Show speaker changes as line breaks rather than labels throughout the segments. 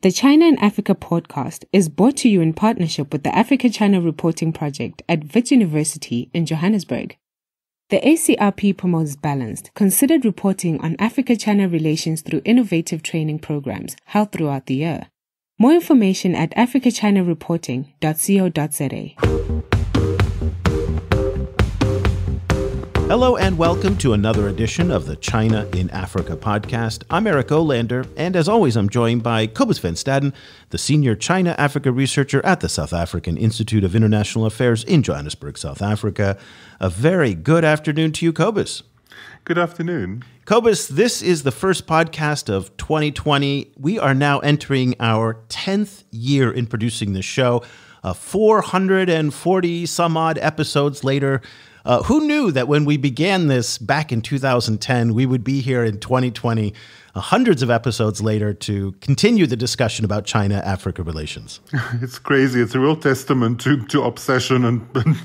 The China and Africa podcast is brought to you in partnership with the Africa China Reporting Project at Wits University in Johannesburg. The ACRP promotes balanced, considered reporting on Africa China relations through innovative training programs held throughout the year. More information at africachinareporting.co.za.
Hello and welcome to another edition of the China in Africa podcast. I'm Eric Olander, and as always, I'm joined by Cobus van Staden, the senior China Africa researcher at the South African Institute of International Affairs in Johannesburg, South Africa. A very good afternoon to you, Cobus.
Good afternoon.
Cobus, this is the first podcast of 2020. We are now entering our 10th year in producing this show. Uh, 440 some odd episodes later, uh, who knew that when we began this back in 2010, we would be here in 2020, uh, hundreds of episodes later, to continue the discussion about China Africa relations?
It's crazy. It's a real testament to, to obsession and, and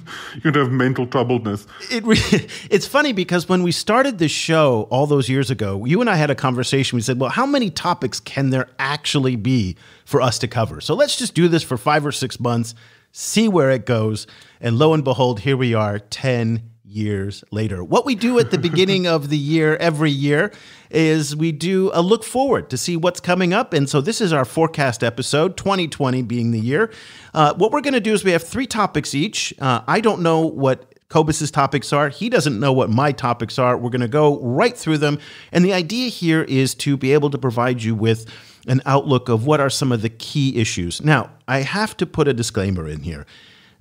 you know, mental troubledness.
It re- it's funny because when we started this show all those years ago, you and I had a conversation. We said, well, how many topics can there actually be for us to cover? So let's just do this for five or six months see where it goes. And lo and behold, here we are 10 years later. What we do at the beginning of the year every year is we do a look forward to see what's coming up. And so this is our forecast episode, 2020 being the year. Uh, what we're going to do is we have three topics each. Uh, I don't know what Cobus's topics are. He doesn't know what my topics are. We're going to go right through them. And the idea here is to be able to provide you with an outlook of what are some of the key issues. Now, I have to put a disclaimer in here.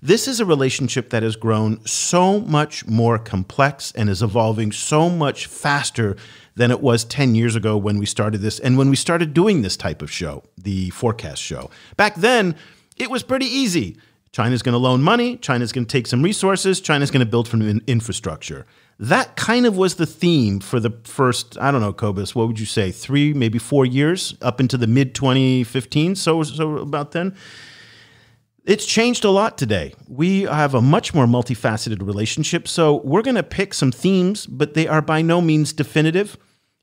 This is a relationship that has grown so much more complex and is evolving so much faster than it was 10 years ago when we started this and when we started doing this type of show, the forecast show. Back then, it was pretty easy. China's going to loan money, China's going to take some resources, China's going to build from infrastructure that kind of was the theme for the first, I don't know, Cobus, what would you say, three, maybe four years up into the mid 2015, so, so about then. It's changed a lot today. We have a much more multifaceted relationship. So we're going to pick some themes, but they are by no means definitive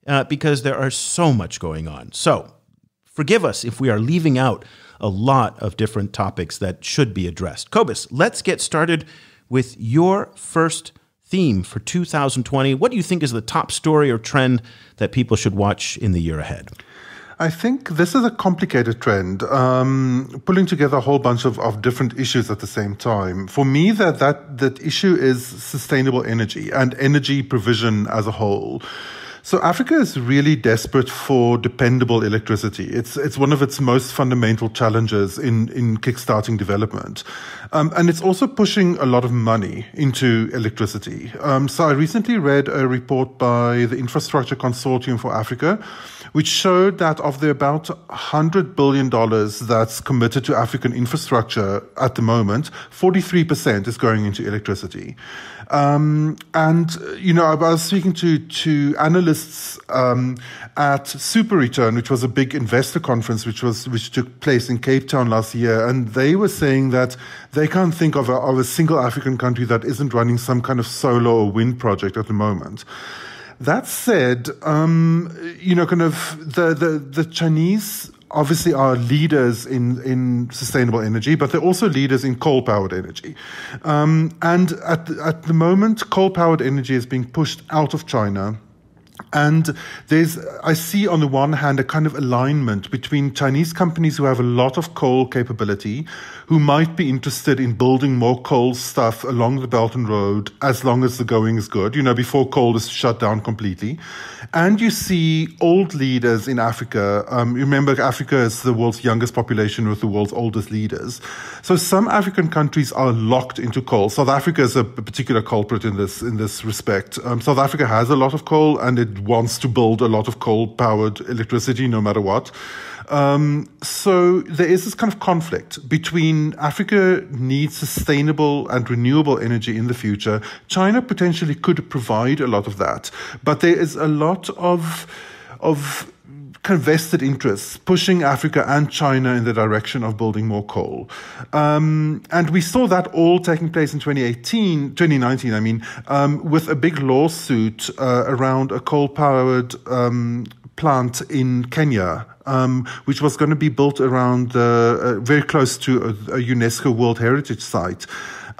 uh, because there are so much going on. So forgive us if we are leaving out a lot of different topics that should be addressed. Cobus, let's get started with your first theme for 2020. What do you think is the top story or trend that people should watch in the year ahead?
I think this is a complicated trend, um, pulling together a whole bunch of, of different issues at the same time. For me, that, that, that issue is sustainable energy and energy provision as a whole. So Africa is really desperate for dependable electricity. It's it's one of its most fundamental challenges in in kickstarting development, um, and it's also pushing a lot of money into electricity. Um, so I recently read a report by the Infrastructure Consortium for Africa, which showed that of the about hundred billion dollars that's committed to African infrastructure at the moment, forty three percent is going into electricity. Um, and you know, I was speaking to to analysts um, at Super Return, which was a big investor conference, which was which took place in Cape Town last year, and they were saying that they can't think of a, of a single African country that isn't running some kind of solar or wind project at the moment. That said, um, you know, kind of the, the, the Chinese obviously are leaders in, in sustainable energy, but they're also leaders in coal powered energy. Um, and at, the, at the moment, coal powered energy is being pushed out of China. And there's, I see on the one hand a kind of alignment between Chinese companies who have a lot of coal capability, who might be interested in building more coal stuff along the Belt and Road as long as the going is good, you know, before coal is shut down completely. And you see old leaders in Africa. Um, remember, Africa is the world's youngest population with the world's oldest leaders. So some African countries are locked into coal. South Africa is a particular culprit in this in this respect. Um, South Africa has a lot of coal and it wants to build a lot of coal powered electricity no matter what. Um, so there is this kind of conflict between Africa needs sustainable and renewable energy in the future. China potentially could provide a lot of that, but there is a lot of of kind of vested interests pushing Africa and China in the direction of building more coal. Um, and we saw that all taking place in 2018, 2019, I mean, um, with a big lawsuit uh, around a coal powered um, plant in Kenya um, which was going to be built around uh, very close to a, a UNESCO World Heritage Site.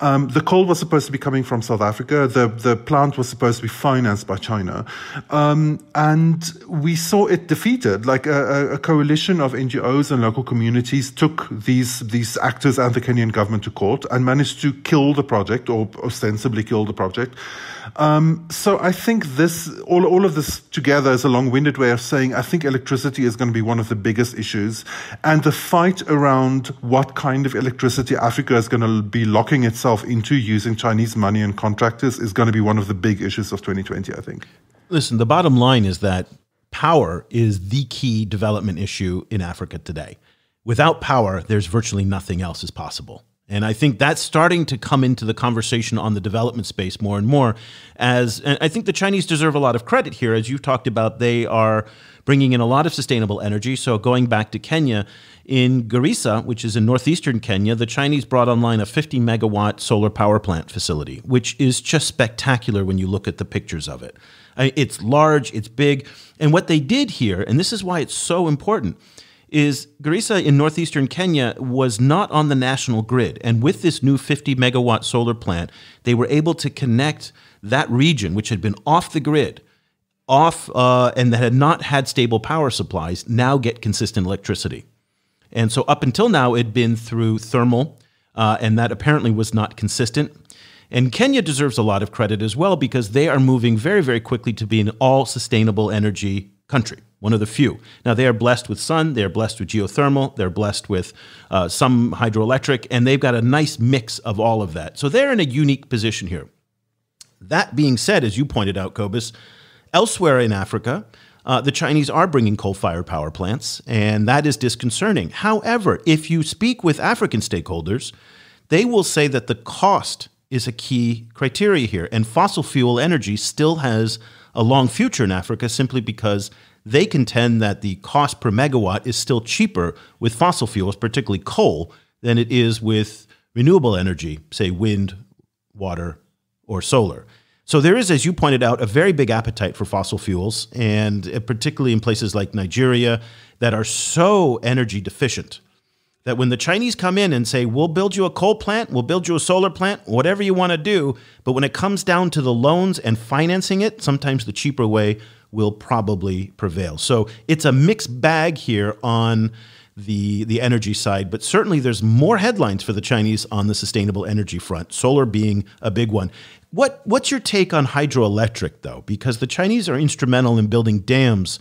Um, the coal was supposed to be coming from South Africa. The the plant was supposed to be financed by China, um, and we saw it defeated. Like a, a, coalition of NGOs and local communities took these these actors and the Kenyan government to court and managed to kill the project or ostensibly kill the project. Um, so I think this all all of this together is a long-winded way of saying I think electricity is going to be one of the biggest issues, and the fight around what kind of electricity Africa is going to be locking itself itself into using Chinese money and contractors is going to be one of the big issues of 2020, I think.
Listen, the bottom line is that power is the key development issue in Africa today. Without power, there's virtually nothing else is possible. And I think that's starting to come into the conversation on the development space more and more. As and I think the Chinese deserve a lot of credit here, as you've talked about. They are bringing in a lot of sustainable energy. So going back to Kenya, in Garissa, which is in northeastern Kenya, the Chinese brought online a 50 megawatt solar power plant facility, which is just spectacular when you look at the pictures of it. It's large, it's big. And what they did here, and this is why it's so important, is Garissa in northeastern Kenya was not on the national grid. And with this new 50 megawatt solar plant, they were able to connect that region, which had been off the grid, off uh, and that had not had stable power supplies, now get consistent electricity. And so up until now, it'd been through thermal, uh, and that apparently was not consistent. And Kenya deserves a lot of credit as well because they are moving very, very quickly to be an all sustainable energy country, one of the few. Now, they are blessed with sun, they're blessed with geothermal, they're blessed with uh, some hydroelectric, and they've got a nice mix of all of that. So they're in a unique position here. That being said, as you pointed out, Cobus, elsewhere in Africa, uh, the Chinese are bringing coal fired power plants, and that is disconcerting. However, if you speak with African stakeholders, they will say that the cost is a key criteria here, and fossil fuel energy still has a long future in Africa simply because they contend that the cost per megawatt is still cheaper with fossil fuels, particularly coal, than it is with renewable energy, say wind, water, or solar. So there is, as you pointed out, a very big appetite for fossil fuels, and uh, particularly in places like Nigeria that are so energy deficient that when the Chinese come in and say, we'll build you a coal plant, we'll build you a solar plant, whatever you want to do, but when it comes down to the loans and financing it, sometimes the cheaper way will probably prevail. So it's a mixed bag here on the the energy side, but certainly there's more headlines for the Chinese on the sustainable energy front. Solar being a big one. What what's your take on hydroelectric though? Because the Chinese are instrumental in building dams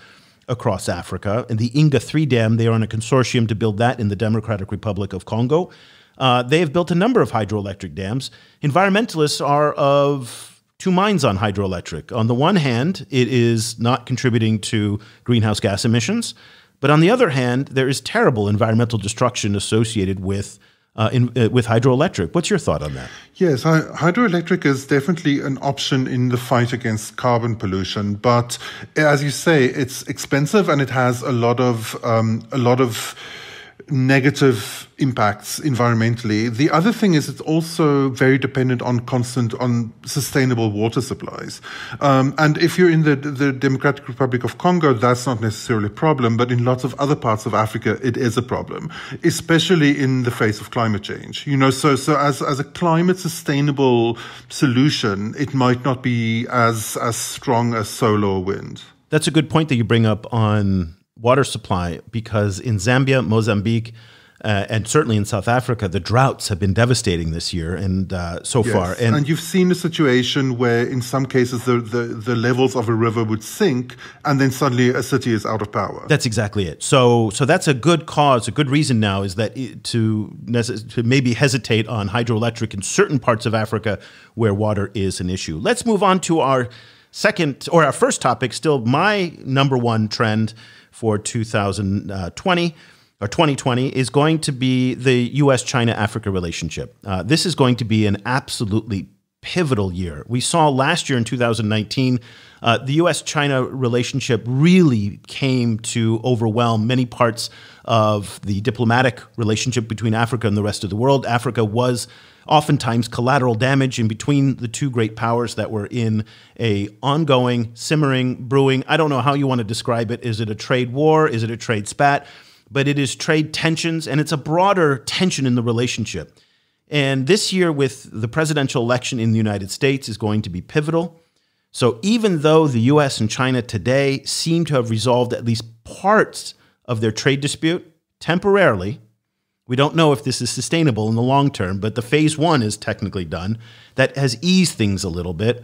across Africa, and the Inga 3 dam, they are in a consortium to build that in the Democratic Republic of Congo. Uh, they have built a number of hydroelectric dams. Environmentalists are of two minds on hydroelectric. On the one hand, it is not contributing to greenhouse gas emissions. But on the other hand, there is terrible environmental destruction associated with uh, in, uh, with hydroelectric. What's your thought on that?
Yes, hydroelectric is definitely an option in the fight against carbon pollution, but as you say, it's expensive and it has a lot of um, a lot of negative impacts environmentally. The other thing is it's also very dependent on constant, on sustainable water supplies. Um, and if you're in the, the Democratic Republic of Congo, that's not necessarily a problem, but in lots of other parts of Africa, it is a problem, especially in the face of climate change. You know, so, so as, as a climate sustainable solution, it might not be as, as strong as solar or wind.
That's a good point that you bring up on water supply because in Zambia, Mozambique, uh, and certainly in South Africa, the droughts have been devastating this year and uh, so yes. far.
And, and, you've seen a situation where, in some cases, the, the, the, levels of a river would sink, and then suddenly a city is out of power.
That's exactly it. So, so that's a good cause, a good reason now is that it, to to maybe hesitate on hydroelectric in certain parts of Africa where water is an issue. Let's move on to our second or our first topic. Still, my number one trend for 2020 or 2020 is going to be the U.S. China Africa relationship. Uh, this is going to be an absolutely pivotal year. We saw last year in 2019, uh, the US China relationship really came to overwhelm many parts of the diplomatic relationship between Africa and the rest of the world. Africa was oftentimes collateral damage in between the two great powers that were in a ongoing, simmering, brewing. I don't know how you want to describe it. Is it a trade war? Is it a trade spat? But it is trade tensions, and it's a broader tension in the relationship. And this year, with the presidential election in the United States, is going to be pivotal. So even though the US and China today seem to have resolved at least parts of their trade dispute temporarily, we don't know if this is sustainable in the long term, but the phase one is technically done. That has eased things a little bit.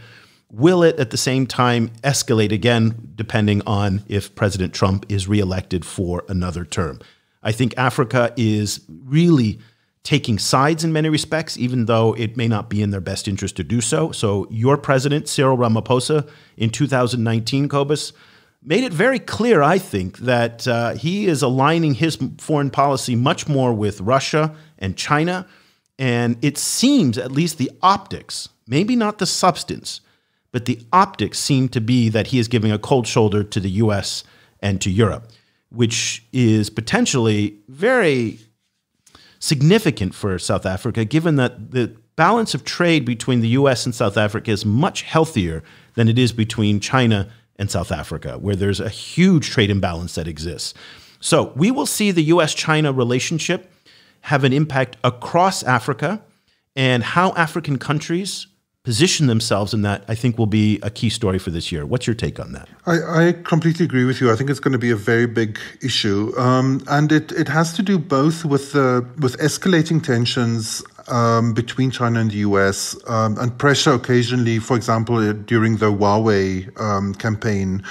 Will it at the same time escalate again, depending on if President Trump is reelected for another term? I think Africa is really taking sides in many respects, even though it may not be in their best interest to do so. So, your president, Cyril Ramaphosa, in 2019, Cobus, made it very clear, I think, that uh, he is aligning his foreign policy much more with Russia and China. And it seems, at least the optics, maybe not the substance, but the optics seem to be that he is giving a cold shoulder to the US and to Europe, which is potentially very significant for South Africa, given that the balance of trade between the US and South Africa is much healthier than it is between China and South Africa, where there's a huge trade imbalance that exists. So we will see the US China relationship have an impact across Africa and how African countries position themselves in that, I think will be a key story for this year. What's your take on that?
I, I completely agree with you. I think it's going to be a very big issue, um, and it, it has to do both with with escalating tensions um, between China and the US um, and pressure occasionally, for example, uh, during the Huawei um, campaign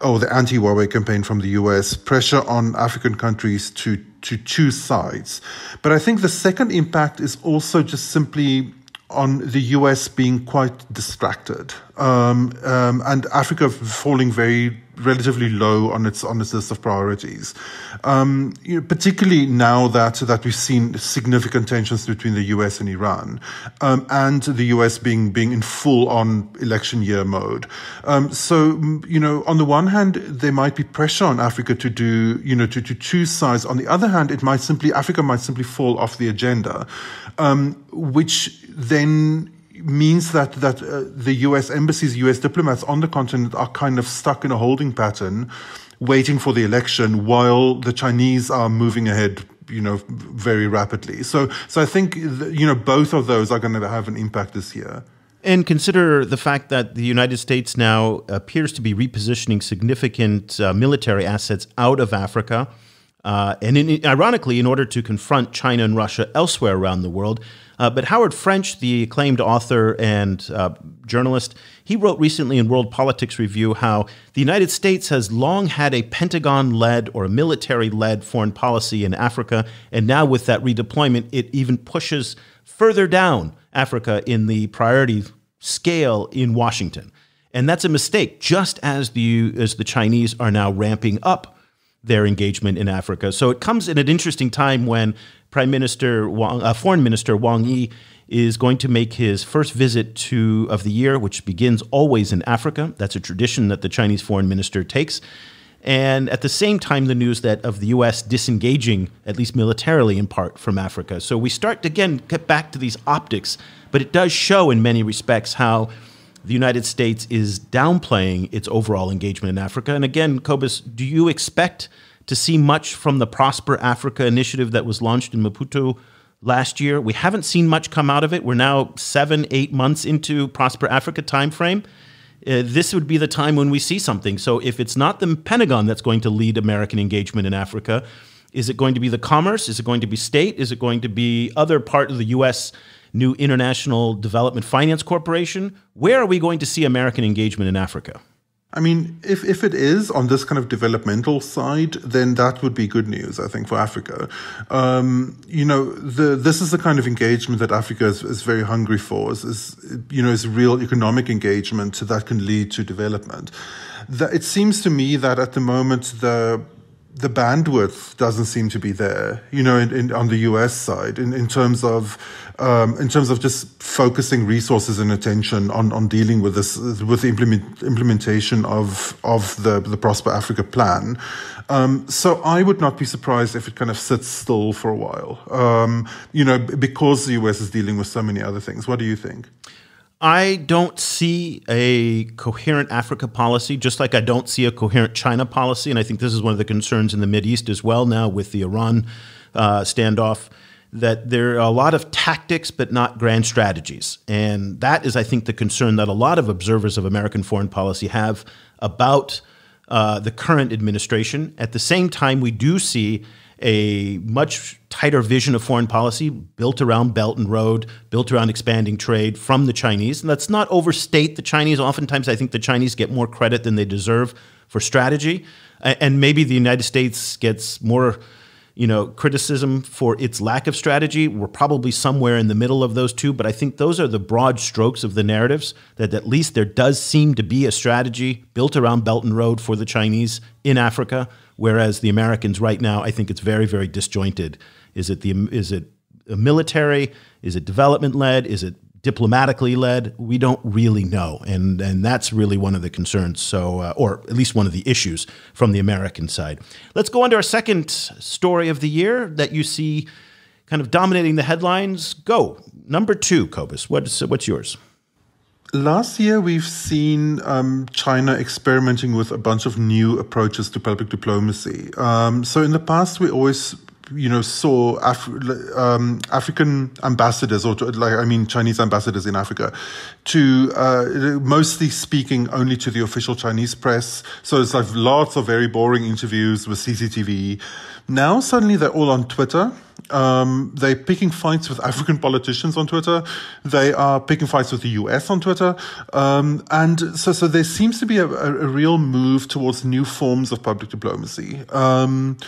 or the anti Huawei campaign from the US, pressure on African countries to, to choose sides. But I think the second impact is also just simply on the US being quite distracted um, um, and Africa falling very relatively low on its on its list of priorities. Um, you know, particularly now that that we've seen significant tensions between the U.S. and Iran, um, and the U.S. being being in full on election year mode. Um, so you know, on the one hand, there might be pressure on Africa to do you know to to choose sides. On the other hand, it might simply Africa might simply fall off the agenda, um, which then means that that uh, the U.S. embassies, U.S. diplomats on the continent are kind of stuck in a holding pattern, waiting for the election, while the Chinese are moving ahead. You know, very rapidly. So, so I think you know both of those are going to have an impact this year.
And consider the fact that the United States now appears to be repositioning significant uh, military assets out of Africa. Uh, and in, ironically, in order to confront China and Russia elsewhere around the world, uh, but Howard French, the acclaimed author and uh, journalist, he wrote recently in World Politics Review how the United States has long had a Pentagon led or a military led foreign policy in Africa. And now, with that redeployment, it even pushes further down Africa in the priority scale in Washington. And that's a mistake, just as the, as the Chinese are now ramping up their engagement in Africa. So it comes in an interesting time when Prime Minister Wang, uh, Foreign Minister Wang Yi is going to make his first visit to of the year, which begins always in Africa. That's a tradition that the Chinese foreign minister takes. And at the same time, the news that of the U.S. disengaging, at least militarily in part, from Africa. So we start to again get back to these optics, but it does show in many respects how the United States is downplaying its overall engagement in Africa. And again, Cobus, do you expect to see much from the Prosper Africa initiative that was launched in Maputo last year. We haven't seen much come out of it. We're now seven, eight months into Prosper Africa timeframe. Uh, this would be the time when we see something. So if it's not the Pentagon that's going to lead American engagement in Africa, is it going to be the commerce? Is it going to be state? Is it going to be other part of the U.S. new International Development Finance Corporation? Where are we going to see American engagement in Africa?
I mean, if, if it is on this kind of developmental side, then that would be good news, I think, for Africa. Um, you know, the, this is the kind of engagement that Africa is, is very hungry for, is, is, you know, is real economic engagement that can lead to development. it seems to me that at the moment, the the bandwidth doesn't seem to be there, you know, in, in, on the US side, in, in terms of um, in terms of just focusing resources and attention on, on dealing with this with the implement, implementation of of the the Prosper Africa plan. Um, so I would not be surprised if it kind of sits still for a while, um, you know, because the US is dealing with so many other things. What do you think?
I don't see a coherent Africa policy, just like I don't see a coherent China policy. And I think this is one of the concerns in the East as well now with the Iran uh, standoff, that there are a lot of tactics, but not grand strategies. And that is, I think, the concern that a lot of observers of American foreign policy have about uh, the current administration. At the same time, we do see a much tighter vision of foreign policy built around Belt and Road, built around expanding trade from the Chinese. And let's not overstate the Chinese. Oftentimes, I think the Chinese get more credit than they deserve for strategy. And maybe the United States gets more you know, criticism for its lack of strategy. We're probably somewhere in the middle of those two, but I think those are the broad strokes of the narratives that at least there does seem to be a strategy built around Belt and Road for the Chinese in Africa Whereas the Americans right now, I think it's very, very disjointed. Is it the is it military? Is it development led? Is it diplomatically led? We don't really know, and and that's really one of the concerns. So, uh, or at least one of the issues from the American side. Let's go on to our second story of the year that you see kind of dominating the headlines. Go number two, Cobus. What's what's yours?
Last year, we've seen um, China experimenting with a bunch of new approaches to public diplomacy. Um, so, in the past, we always you know saw Af- um, African ambassadors or to, like I mean Chinese ambassadors in Africa to uh, mostly speaking only to the official Chinese press so it's like lots of very boring interviews with CCTV now suddenly they're all on Twitter um, they're picking fights with African politicians on Twitter. They are picking fights with the US on Twitter. Um, and so, so there seems to be a, a, real move towards new forms of public diplomacy. Um,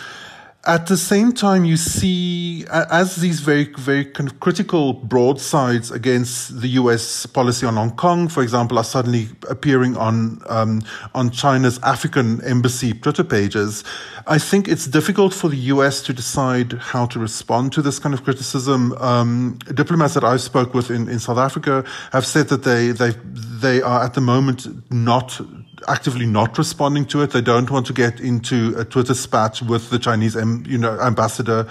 at the same time, you see, as these very, very kind of critical broadsides against the U.S. policy on Hong Kong, for example, are suddenly appearing on um, on China's African embassy Twitter pages. I think it's difficult for the U.S. to decide how to respond to this kind of criticism. Um, diplomats that I've spoke with in, in South Africa have said that they they they are at the moment not actively not responding to it. They don't want to get into a Twitter spat with the Chinese, you know, ambassador.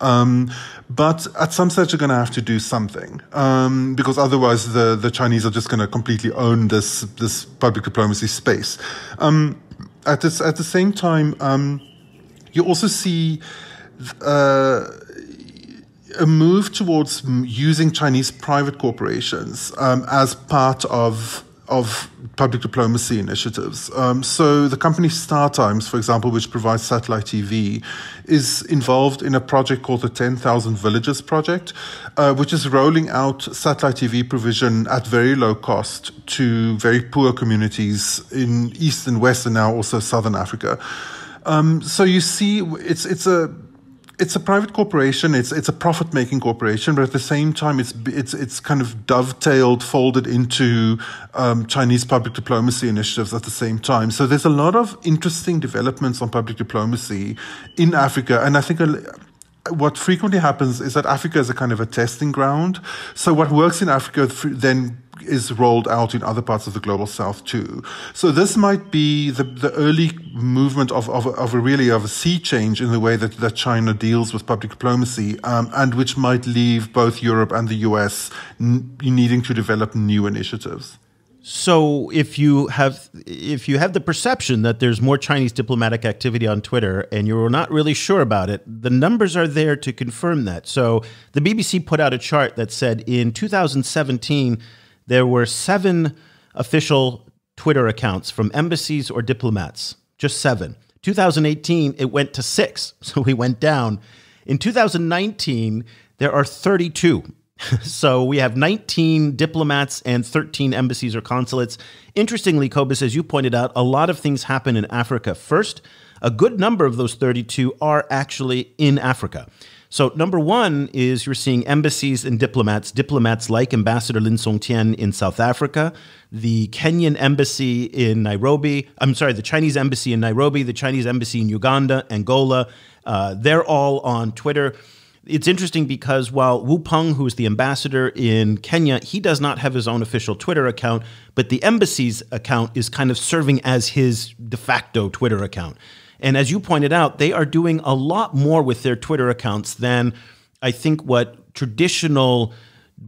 Um, but at some stage, they're going to have to do something um, because otherwise, the the Chinese are just going to completely own this this public diplomacy space. Um, at this at the same time, um, you also see. Uh, a move towards using Chinese private corporations um, as part of of public diplomacy initiatives. Um, so the company StarTimes, for example, which provides satellite TV, is involved in a project called the 10,000 Villages Project, uh, which is rolling out satellite TV provision at very low cost to very poor communities in East and West and now also Southern Africa. Um, so you see, it's it's a it's a private corporation. It's it's a profit making corporation, but at the same time, it's it's it's kind of dovetailed, folded into um, Chinese public diplomacy initiatives at the same time. So there's a lot of interesting developments on public diplomacy in Africa, and I think. A, what frequently happens is that Africa is a kind of a testing ground. So what works in Africa then is rolled out in other parts of the global south too. So this might be the, the early movement of, of, of a really of a sea change in the way that, that China deals with public diplomacy, um, and which might leave both Europe and the US needing to develop new initiatives.
So if you have if you have the perception that there's more Chinese diplomatic activity on Twitter and you're not really sure about it, the numbers are there to confirm that. So the BBC put out a chart that said in 2017 there were seven official Twitter accounts from embassies or diplomats, just seven. 2018, it went to six, so we went down. In 2019, there are 32. so we have 19 diplomats and 13 embassies or consulates. Interestingly, Cobus, as you pointed out, a lot of things happen in Africa. First, a good number of those 32 are actually in Africa. So, number one is you're seeing embassies and diplomats, diplomats like Ambassador Lin Songtian in South Africa, the Kenyan embassy in Nairobi, I'm sorry, the Chinese embassy in Nairobi, the Chinese embassy in Uganda, Angola. Uh, they're all on Twitter. It's interesting because while Wu Peng, who is the ambassador in Kenya, he does not have his own official Twitter account, but the embassy's account is kind of serving as his de facto Twitter account. And as you pointed out, they are doing a lot more with their Twitter accounts than I think what traditional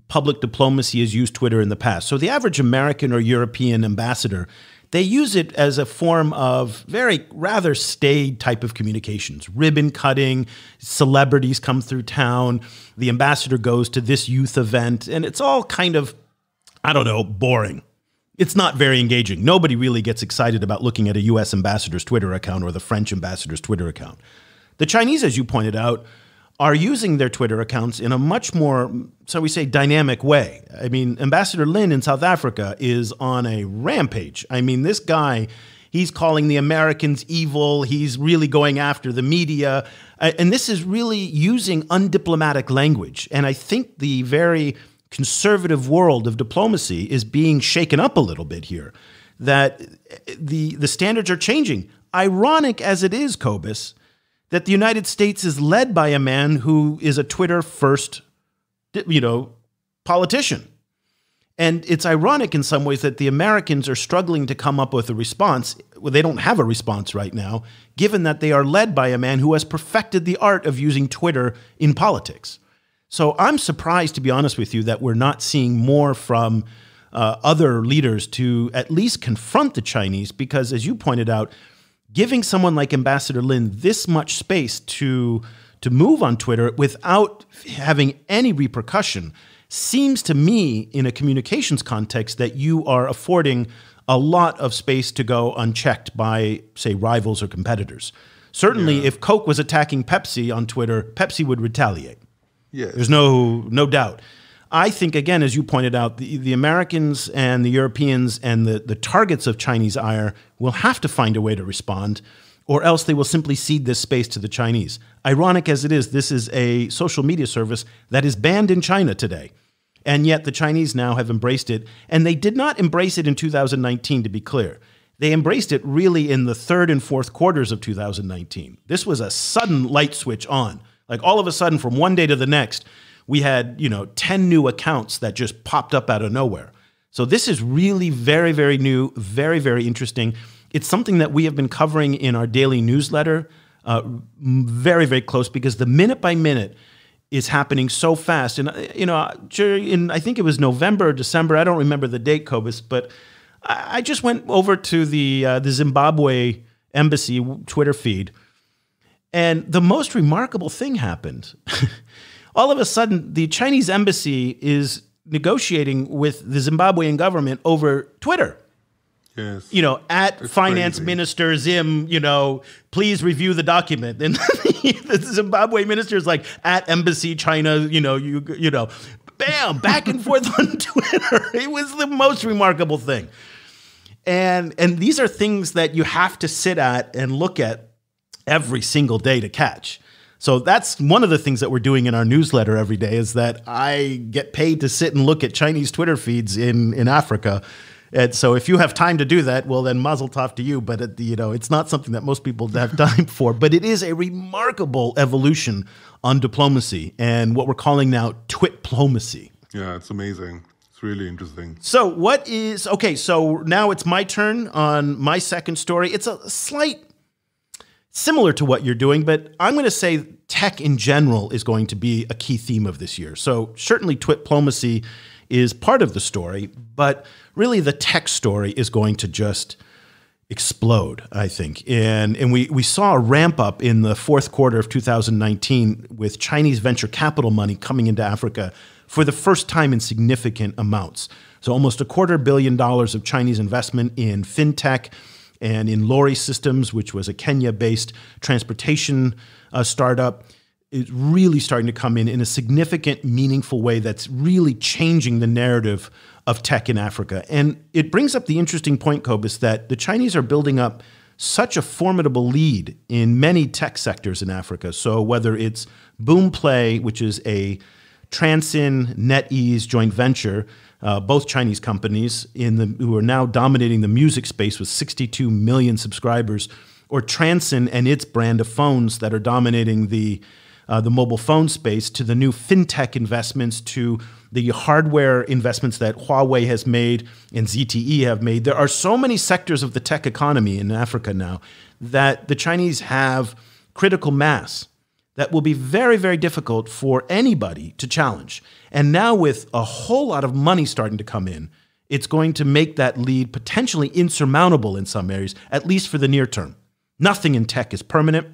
public diplomacy has used Twitter in the past. So the average American or European ambassador, they use it as a form of very rather staid type of communications. Ribbon cutting, celebrities come through town, the ambassador goes to this youth event, and it's all kind of I don't know, boring it's not very engaging. Nobody really gets excited about looking at a US ambassador's Twitter account or the French ambassador's Twitter account. The Chinese, as you pointed out, are using their Twitter accounts in a much more, so we say, dynamic way. I mean, Ambassador Lin in South Africa is on a rampage. I mean, this guy, he's calling the Americans evil. He's really going after the media. And this is really using undiplomatic language. And I think the very conservative world of diplomacy is being shaken up a little bit here. That the the standards are changing. Ironic as it is, Cobus, that the United States is led by a man who is a Twitter first, you know, politician. And it's ironic in some ways that the Americans are struggling to come up with a response. Well, they don't have a response right now, given that they are led by a man who has perfected the art of using Twitter in politics. So I'm surprised, to be honest with you, that we're not seeing more from uh, other leaders to at least confront the Chinese, because as you pointed out, giving someone like Ambassador Lin this much space to to move on Twitter without having any repercussion seems to me, in a communications context, that you are affording a lot of space to go unchecked by, say, rivals or competitors. Certainly, yeah. if Coke was attacking Pepsi on Twitter, Pepsi would retaliate.
Yes.
There's no no doubt. I think again, as you pointed out, the, the Americans and the Europeans and the, the targets of Chinese ire will have to find a way to respond, or else they will simply cede this space to the Chinese. Ironic as it is, this is a social media service that is banned in China today. And yet the Chinese now have embraced it. And they did not embrace it in 2019, to be clear. They embraced it really in the third and fourth quarters of 2019. This was a sudden light switch on. Like all of a sudden, from one day to the next, we had, you know, 10 new accounts that just popped up out of nowhere. So this is really very, very new, very, very interesting. It's something that we have been covering in our daily newsletter, uh, very, very close because the minute by minute is happening so fast. And, uh, you know, in, I think it was November or December, I don't remember the date, Cobus, but I, just went over to the, uh, the Zimbabwe embassy Twitter feed and the most remarkable thing happened. All of a sudden, the Chinese embassy is negotiating with the Zimbabwean government over Twitter.
Yes.
You know, at it's finance crazy. minister Zim, you know, please review the document. And the Zimbabwe minister is like, at embassy China, you know, you you know, bam, back and forth on Twitter. It was the most remarkable thing. And and these are things that you have to sit at and look at every single day to catch. So that's one of the things that we're doing in our newsletter every day is that I get paid to sit and look at Chinese Twitter feeds in in Africa. And so if you have time to do that, well then mazel tov to you, but it, you know, it's not something that most people have time for, but it is a remarkable evolution on diplomacy and what we're calling now twitplomacy.
Yeah, it's amazing. It's really interesting.
So, what is okay? So now it's my turn on my second story. It's a slight similar to what you're doing, but I'm going to say tech in general is going to be a key theme of this year. So certainly twitplomacy is part of the story, but really the tech story is going to just explode, I think. And and we we saw a ramp up in the fourth quarter of 2019 with Chinese venture capital money coming into Africa for the first time in significant amounts. So almost a quarter billion dollars of Chinese investment in fintech and in Lori Systems, which was a Kenya based transportation uh, startup. Is really starting to come in in a significant, meaningful way that's really changing the narrative of tech in Africa. And it brings up the interesting point, Cobus, that the Chinese are building up such a formidable lead in many tech sectors in Africa. So whether it's Boomplay, which is a Transsion NetEase joint venture, uh, both Chinese companies in the, who are now dominating the music space with 62 million subscribers, or Transsion and its brand of phones that are dominating the uh, the mobile phone space, to the new fintech investments, to the hardware investments that Huawei has made and ZTE have made. There are so many sectors of the tech economy in Africa now that the Chinese have critical mass that will be very, very difficult for anybody to challenge. And now, with a whole lot of money starting to come in, it's going to make that lead potentially insurmountable in some areas, at least for the near term. Nothing in tech is permanent.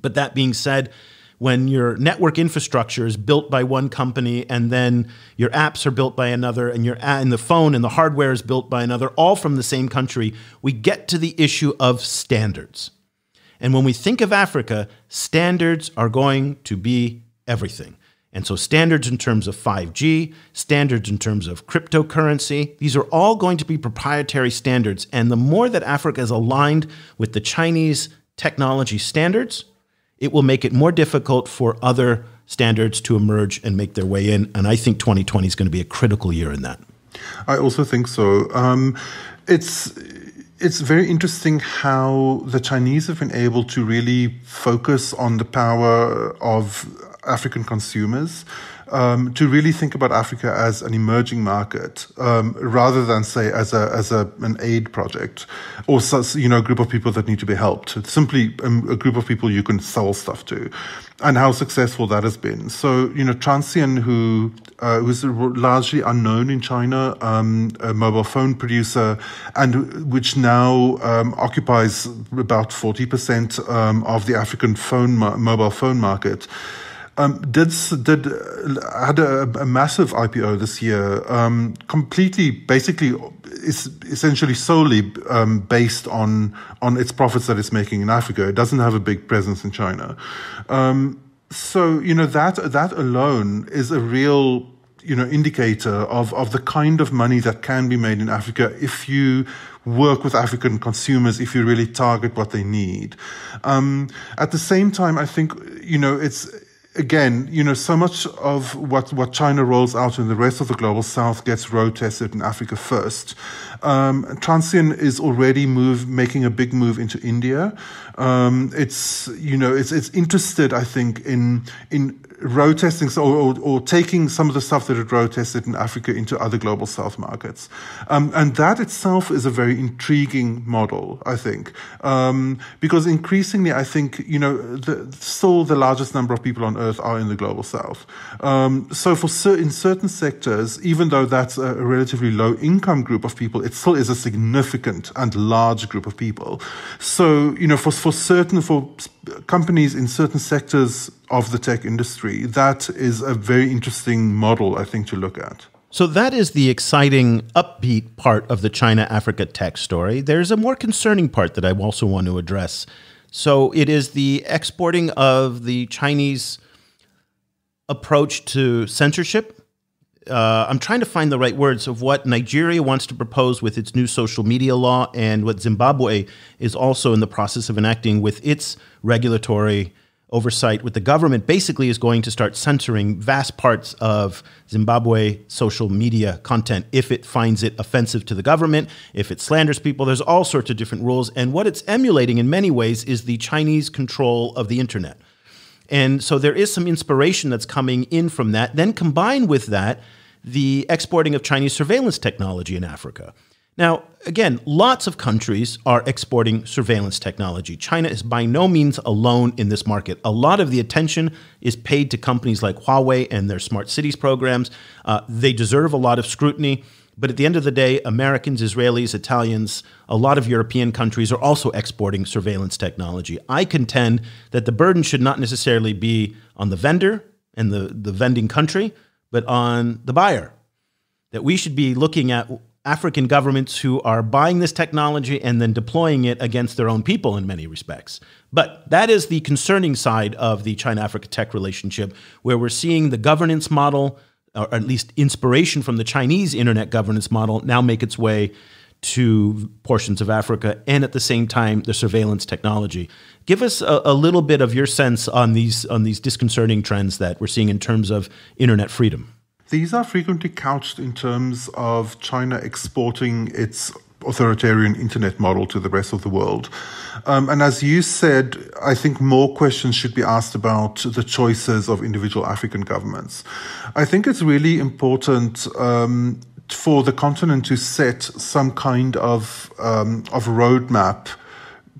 But that being said, when your network infrastructure is built by one company and then your apps are built by another and your and the phone and the hardware is built by another all from the same country we get to the issue of standards and when we think of africa standards are going to be everything and so standards in terms of 5g standards in terms of cryptocurrency these are all going to be proprietary standards and the more that africa is aligned with the chinese technology standards it will make it more difficult for other standards to emerge and make their way in. And I think 2020 is going to be a critical year in that.
I also think so. Um, it's it's very interesting how the Chinese have been able to really focus on the power of African consumers um, to really think about Africa as an emerging market um, rather than say as a as a an aid project or you know a group of people that need to be helped. It's simply a, a group of people you can sell stuff to, and how successful that has been. So you know Transsion, who uh, who's largely unknown in China, um, a mobile phone producer, and which now um, occupies about forty percent um, of the African phone mobile phone market um, did did had a, a, massive IPO this year, um, completely, basically, is essentially solely um, based on on its profits that it's making in Africa. It doesn't have a big presence in China. Um, so you know that that alone is a real you know indicator of of the kind of money that can be made in Africa if you work with African consumers if you really target what they need. Um, at the same time, I think you know it's again, you know, so much of what, what China rolls out in the rest of the global south gets road tested in Africa first. Um, is already move, making a big move into India. Um, it's, you know, it's, it's interested, I think, in, in road testing or, or, or, taking some of the stuff that it road tested in Africa into other global south markets. Um, and that itself is a very intriguing model, I think, um, because increasingly, I think, you know, the, still the largest number of people on earth are in the global south. Um, so for cer- in certain sectors, even though that's a, a relatively low income group of people, it still is a significant and large group of people. So, you know, for, for certain, for companies in certain sectors of the tech industry, that is a very interesting model, I think, to look at.
So that is the exciting, upbeat part of the China Africa tech story. There's a more concerning part that I also want to address. So it is the exporting of the Chinese approach to censorship. Uh, I'm trying to find the right words of what Nigeria wants to propose with its new social media law and what Zimbabwe is also in the process of enacting with its regulatory oversight with the government basically is going to start censoring vast parts of Zimbabwe social media content if it finds it offensive to the government, if it slanders people. There's all sorts of different rules. And what it's emulating in many ways is the Chinese control of the internet. And so there is some inspiration that's coming in from that. Then combined with that, the exporting of Chinese surveillance technology in Africa. Now, again, lots of countries are exporting surveillance technology. China is by no means alone in this market. A lot of the attention is paid to companies like Huawei and their smart cities programs. Uh, they deserve a lot of scrutiny. But at the end of the day, Americans, Israelis, Italians, a lot of European countries are also exporting surveillance technology. I contend that the burden should not necessarily be on the vendor and the, the vending country, but on the buyer. That we should be looking at African governments who are buying this technology and then deploying it against their own people in many respects. But that is the concerning side of the China Africa tech relationship, where we're seeing the governance model, or at least inspiration from the Chinese internet governance model, now make its way to portions of Africa, and at the same time, the surveillance technology. Give us a, a, little bit of your sense on these on these disconcerting trends that we're seeing in terms of internet freedom.
These are frequently couched in terms of China exporting its authoritarian internet model to the rest of the world. Um, and as you said, I think more questions should be asked about the choices of individual African governments. I think it's really important. Um, for the continent to set some kind of um, of roadmap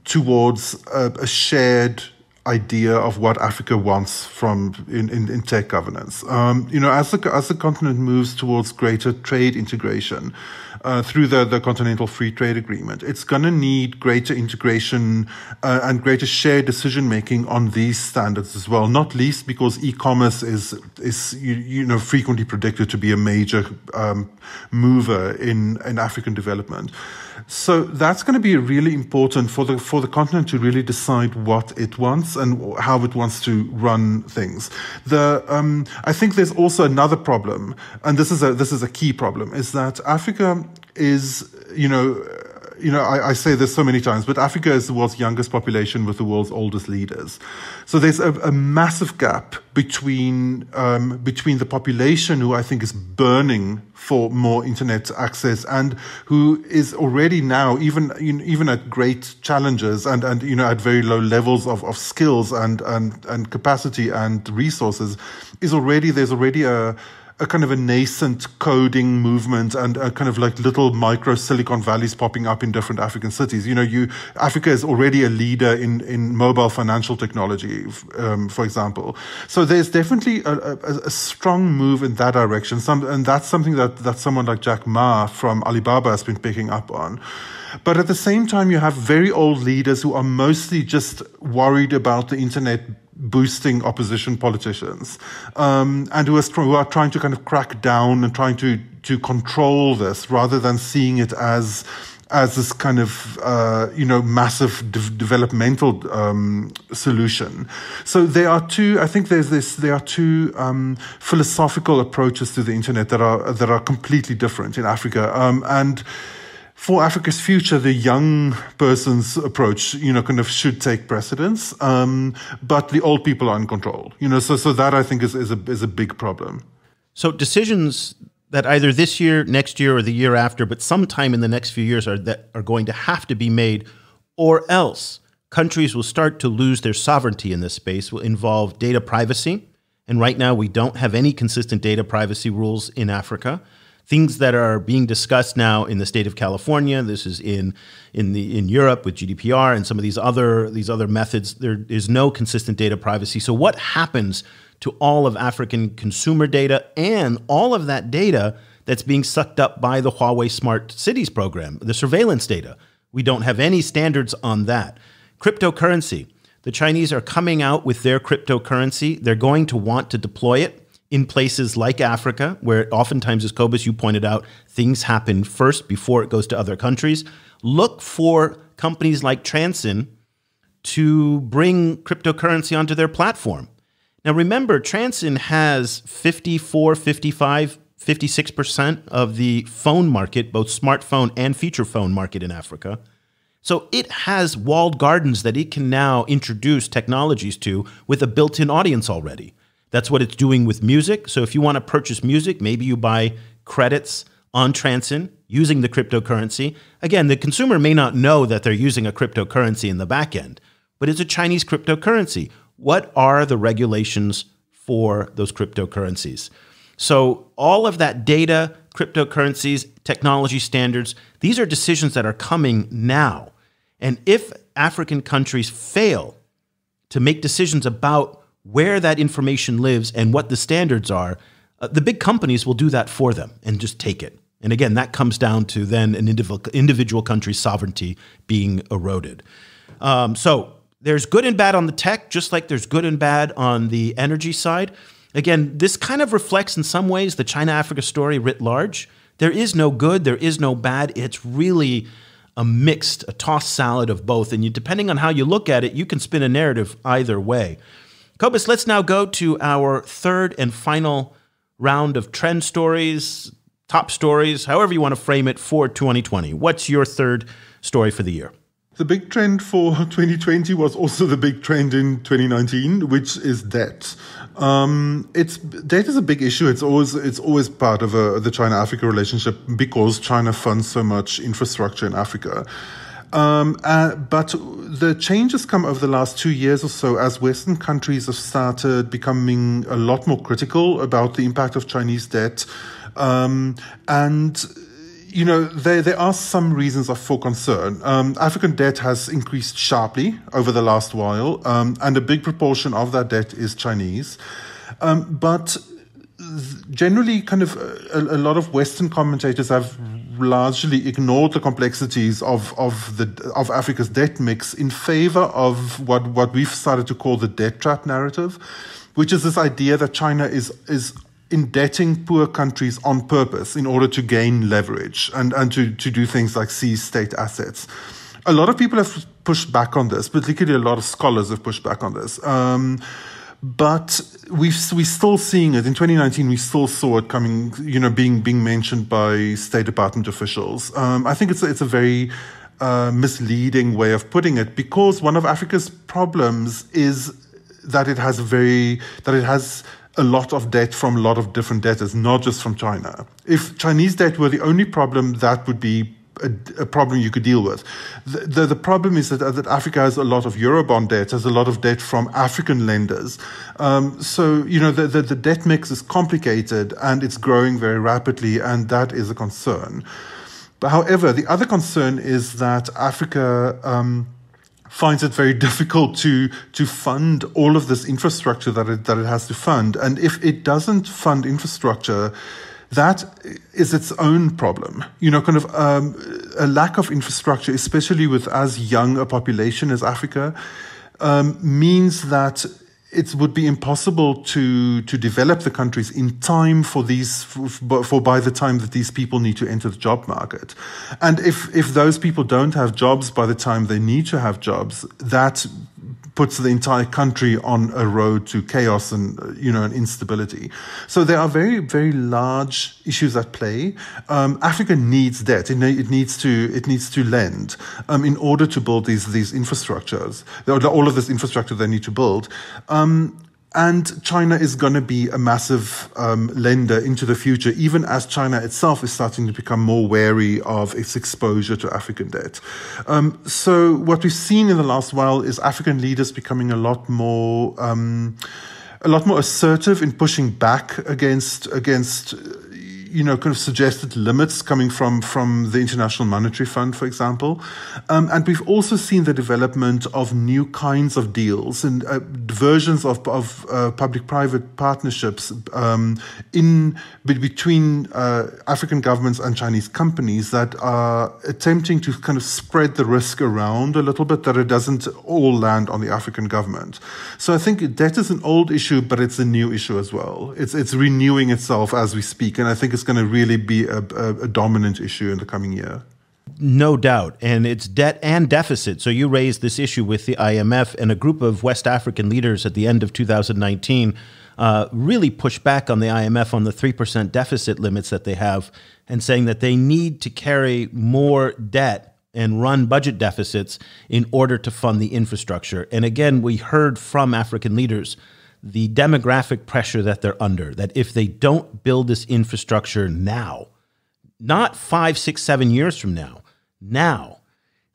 towards a, a shared idea of what Africa wants from in, in, in tech governance. Um, you know, as the as the continent moves towards greater trade integration uh, through the the Continental Free Trade Agreement, it's going to need greater integration uh, and greater shared decision making on these standards as well. Not least because e-commerce is is you, you know frequently predicted to be a major um, mover in in African development. So that's going to be really important for the for the continent to really decide what it wants and how it wants to run things. The um, I think there's also another problem, and this is a this is a key problem, is that Africa is you know you know, I, I, say this so many times, but Africa is the world's youngest population with the world's oldest leaders. So there's a, a massive gap between um, between the population who I think is burning for more internet access and who is already now even even at great challenges and and you know at very low levels of, of skills and and and capacity and resources is already there's already a a kind of a nascent coding movement and a kind of like little micro Silicon Valleys popping up in different African cities. You know, you Africa is already a leader in in mobile financial technology, um, for example. So there's definitely a, a, a, strong move in that direction. Some, and that's something that that someone like Jack Ma from Alibaba has been picking up on. But at the same time, you have very old leaders who are mostly just worried about the internet boosting opposition politicians, um, and who are, who are trying to kind of crack down and trying to to control this rather than seeing it as as this kind of uh, you know massive de- developmental um, solution. So there are two. I think there's this. There are two um, philosophical approaches to the internet that are that are completely different in Africa, um, and for Africa's future, the young person's approach, you know, kind of should take precedence. Um, but the old people are in control, you know, so, so that I think is, is a, is a big problem.
So decisions that either this year, next year, or the year after, but sometime in the next few years are that are going to have to be made, or else countries will start to lose their sovereignty in this space, will involve data privacy. And right now, we don't have any consistent data privacy rules in Africa things that are being discussed now in the state of California. This is in in the in Europe with GDPR and some of these other these other methods. There is no consistent data privacy. So what happens to all of African consumer data and all of that data that's being sucked up by the Huawei Smart Cities program, the surveillance data? We don't have any standards on that. Cryptocurrency. The Chinese are coming out with their cryptocurrency. They're going to want to deploy it in places like Africa, where oftentimes, as Cobus, you pointed out, things happen first before it goes to other countries. Look for companies like Transsion to bring cryptocurrency onto their platform. Now, remember, Transsion has 54, 55, 56% of the phone market, both smartphone and feature phone market in Africa. So it has walled gardens that it can now introduce technologies to with a built in audience already. That's what it's doing with music. So if you want to purchase music, maybe you buy credits on Transsion using the cryptocurrency. Again, the consumer may not know that they're using a cryptocurrency in the back end, but it's a Chinese cryptocurrency. What are the regulations for those cryptocurrencies? So, all of that data, cryptocurrencies, technology standards, these are decisions that are coming now. And if African countries fail to make decisions about where that information lives and what the standards are, uh, the big companies will do that for them and just take it. And again, that comes down to then an individual, individual country's sovereignty being eroded. Um, so there's good and bad on the tech, just like there's good and bad on the energy side. Again, this kind of reflects in some ways the China Africa story writ large. There is no good, there is no bad. It's really a mixed, a tossed salad of both. And you, depending on how you look at it, you can spin a narrative either way. Cobus, let's now go to our third and final round of trend stories. top stories, however you want to frame it for 2020. What's your third story for the year?
The big trend for 2020 was also the big trend in 2019, which is debt. Um, it's debt is a big issue. It's always it's always part of a, the China-Africa relationship because China funds so much infrastructure in Africa. Um, uh, but the changes come over the last two years or so as Western countries have started becoming a lot more critical about the impact of Chinese debt. Um, and you know, there, there are some reasons for concern. Um, African debt has increased sharply over the last while, um, and a big proportion of that debt is Chinese. Um, but generally, kind of a, a, lot of Western commentators have largely ignored the complexities of, of the of Africa's debt mix in favor of what, what we've started to call the debt trap narrative, which is this idea that China is is indebting poor countries on purpose in order to gain leverage and, and to, to do things like seize state assets. A lot of people have pushed back on this, particularly a lot of scholars have pushed back on this. Um, but we've we're still seeing it in 2019. We still saw it coming, you know, being being mentioned by State Department officials. Um, I think it's it's a very uh, misleading way of putting it because one of Africa's problems is that it has very that it has a lot of debt from a lot of different debtors, not just from China. If Chinese debt were the only problem, that would be a, a problem you could deal with. The, the, the, problem is that, that Africa has a lot of Eurobond debt, has a lot of debt from African lenders. Um, so, you know, the, the, the debt mix is complicated and it's growing very rapidly, and that is a concern. But however, the other concern is that Africa, um, finds it very difficult to to fund all of this infrastructure that it that it has to fund. And if it doesn't fund infrastructure, that is its own problem. You know, kind of um, a lack of infrastructure, especially with as young a population as Africa, um, means that it would be impossible to to develop the countries in time for these for, for, by the time that these people need to enter the job market and if if those people don't have jobs by the time they need to have jobs that puts the entire country on a road to chaos and you know and instability. So there are very very large issues at play. Um, Africa needs debt. It, it, needs to it needs to lend um, in order to build these these infrastructures. All of this infrastructure they need to build. Um, and China is going to be a massive um, lender into the future, even as China itself is starting to become more wary of its exposure to African debt. Um, so, what we've seen in the last while is African leaders becoming a lot more. Um, a lot more assertive in pushing back against against you know, kind of suggested limits coming from, from the International Monetary Fund, for example. Um, and we've also seen the development of new kinds of deals and uh, versions of, of uh, public-private partnerships um, in between uh, African governments and Chinese companies that are attempting to kind of spread the risk around a little bit, that it doesn't all land on the African government. So I think debt is an old issue, but it's a new issue as well. It's it's renewing itself as we speak, and I think it's going to really be a, a, a dominant issue in the coming year.
No doubt. And it's debt and deficit. So you raised this issue with the IMF, and a group of West African leaders at the end of 2019 uh, really pushed back on the IMF on the 3% deficit limits that they have, and saying that they need to carry more debt and run budget deficits in order to fund the infrastructure. And again, we heard from African leaders the demographic pressure that they're under, that if they don't build this infrastructure now, not five, six, seven years from now, now,